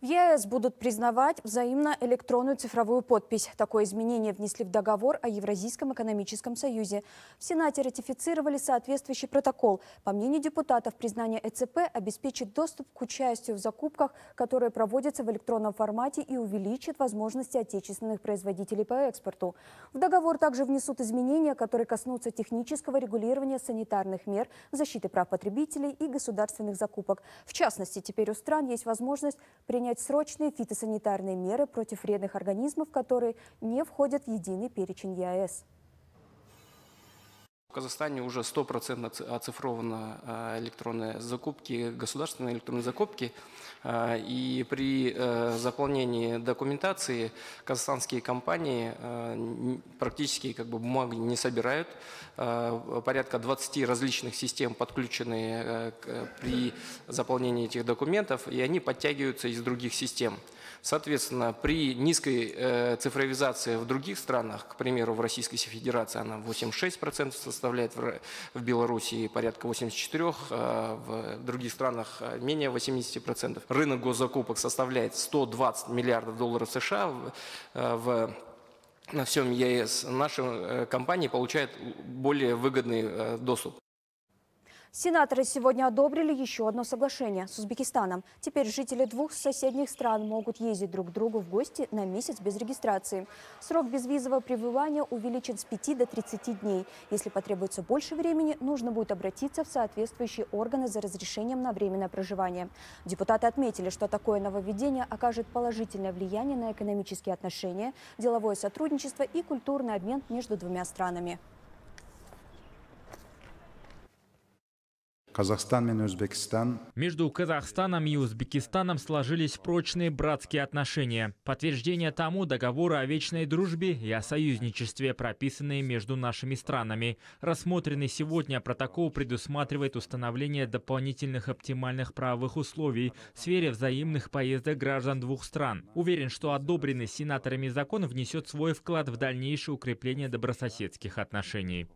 В ЕС будут признавать взаимно электронную цифровую подпись. Такое изменение внесли в договор о Евразийском экономическом союзе. В Сенате ратифицировали соответствующий протокол. По мнению депутатов, признание ЭЦП обеспечит доступ к участию в закупках, которые проводятся в электронном формате и увеличит возможности отечественных производителей по экспорту. В договор также внесут изменения, которые коснутся технического регулирования санитарных мер, защиты прав потребителей и государственных закупок. В частности, теперь у стран есть возможность принять срочные фитосанитарные меры против вредных организмов, которые не входят в единый перечень ЕАЭС. В Казахстане уже стопроцентно оцифрованы э, электронные закупки, государственные электронные закупки. Э, и при э, заполнении документации казахстанские компании практически как бы бумаги не собирают. Порядка 20 различных систем подключены при заполнении этих документов, и они подтягиваются из других систем. Соответственно, при низкой э, цифровизации в других странах, к примеру, в Российской Федерации она 86% составляет, в, Белоруссии порядка 84%, э, в других странах э, менее 80%. Рынок госзакупок составляет 120 миллиардов долларов США в, на всем ЕС наши компании получают более выгодный доступ. Сенаторы сегодня одобрили еще одно соглашение с Узбекистаном. Теперь жители двух соседних стран могут ездить друг к другу в гости на месяц без регистрации. Срок безвизового пребывания увеличен с 5 до 30 дней. Если потребуется больше времени, нужно будет обратиться в соответствующие органы за разрешением на временное проживание. Депутаты отметили, что такое нововведение окажет положительное влияние на экономические отношения, деловое сотрудничество и культурный обмен между двумя странами. Казахстан и Узбекистан. Между Казахстаном и Узбекистаном сложились прочные братские отношения. Подтверждение тому договоры о вечной дружбе и о союзничестве, прописанные между нашими странами. Рассмотренный сегодня протокол предусматривает установление дополнительных оптимальных правовых условий в сфере взаимных поездок граждан двух стран. Уверен, что одобренный сенаторами закон внесет свой вклад в дальнейшее укрепление добрососедских отношений.